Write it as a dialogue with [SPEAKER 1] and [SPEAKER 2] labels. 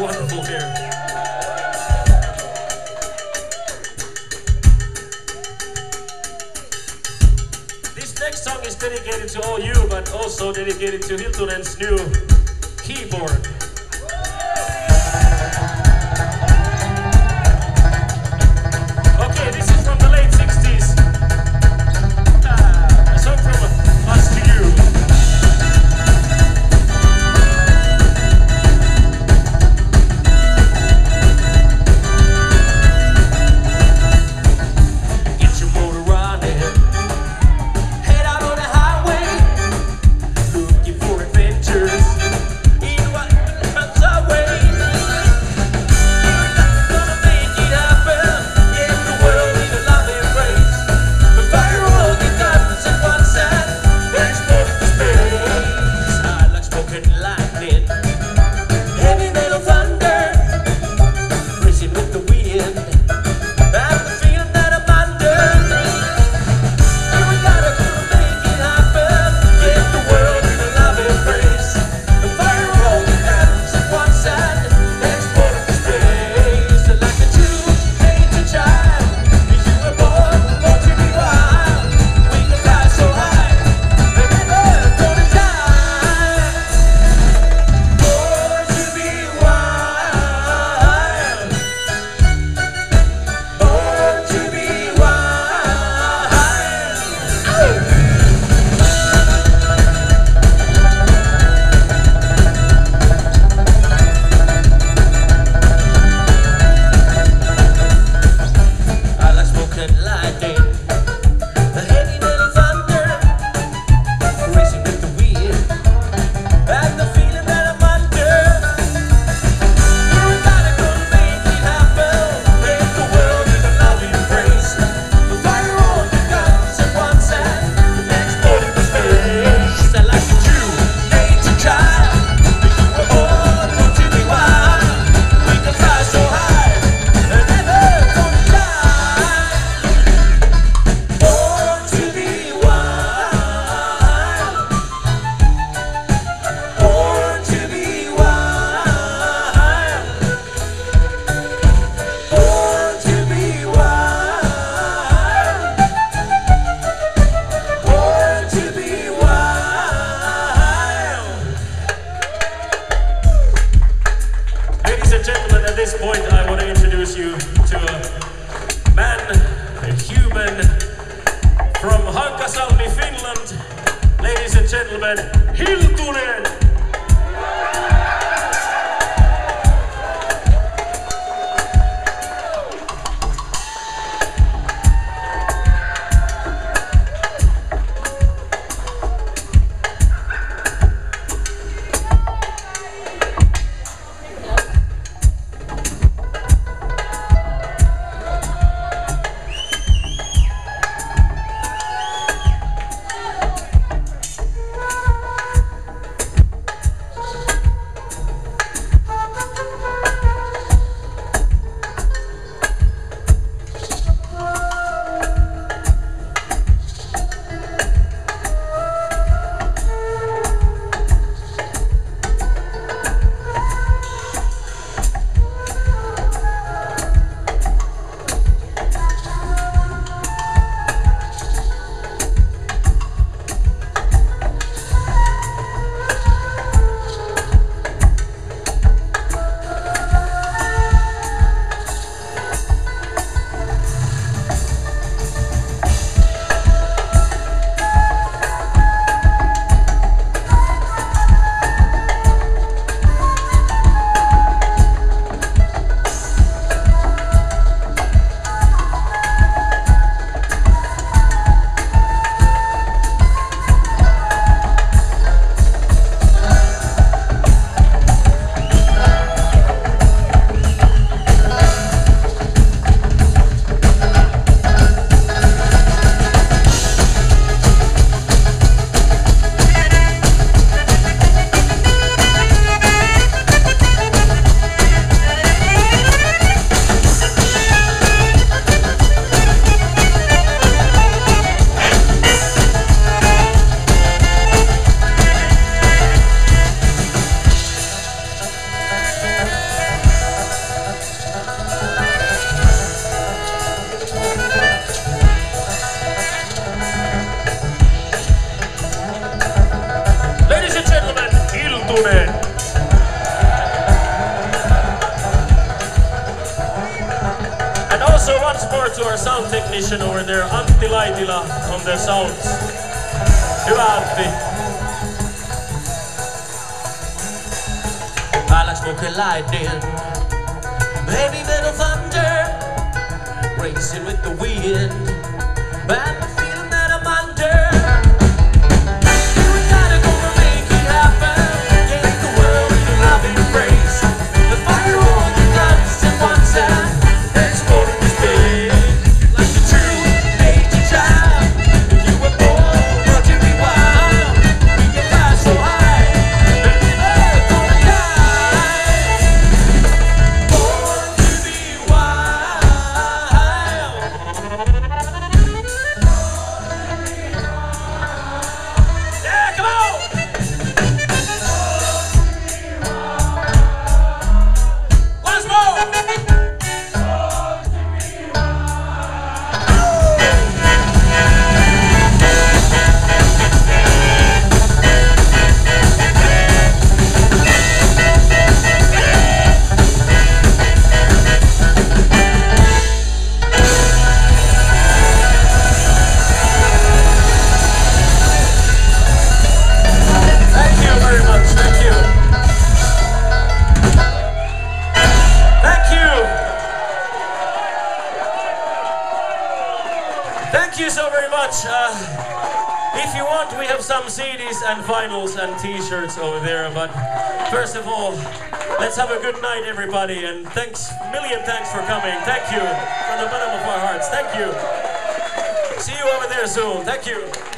[SPEAKER 1] wonderful here. This next song is dedicated to all you, but also dedicated to Hiltunen's new keyboard. gentlemen, Hiltunen Amen. And
[SPEAKER 2] also once more to our sound technician over there, Antti Laitila on the sounds. Hyvä Antti.
[SPEAKER 1] I like smoking lightning, heavy metal thunder, racing with the wind, and much. Uh, if you want, we have some CDs and vinyls and T-shirts over there. But first of all, let's have a good night, everybody. And thanks, million thanks for coming. Thank you from the bottom of our hearts. Thank you. See you over there soon. Thank you.